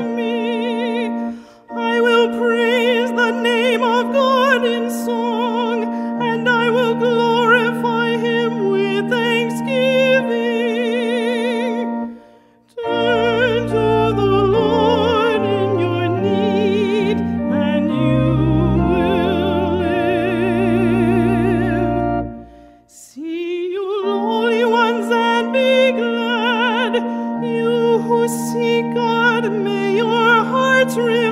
to me. It's real.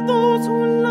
those who